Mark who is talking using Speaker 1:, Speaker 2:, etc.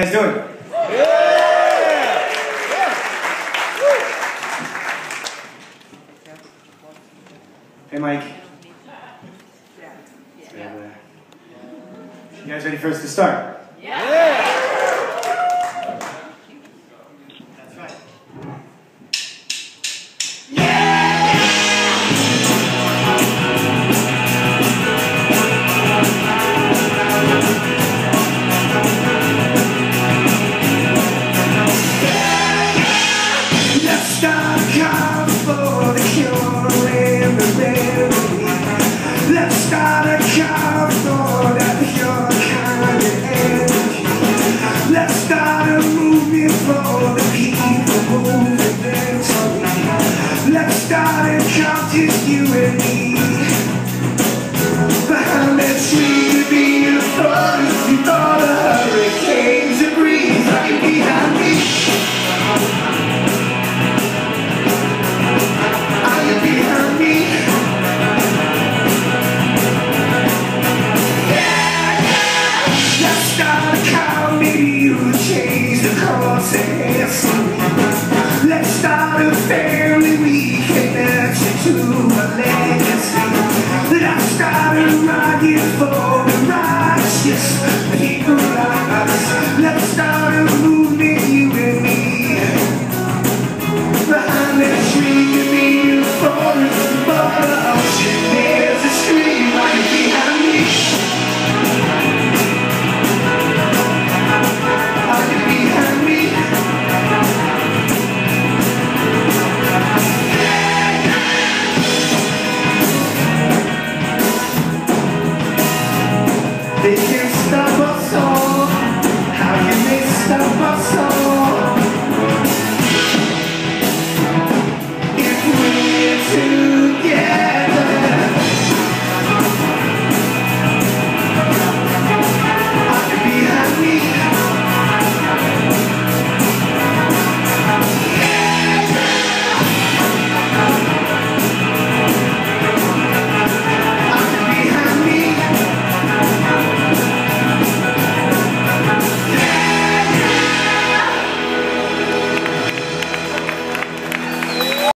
Speaker 1: guys doing? Yeah. Hey, Mike. Yeah. Yeah. You guys ready for us to start? Start for the cure and the. Let's start a cause for that pure kind of energy. Let's start a movement for the people moving. Let's start a cause just you and me. Let's start a car, maybe you'll change the course history. Let's start a family, we connect you to legacy. Let's start a rocket for the righteous They can't stop us all. How can they stop us all?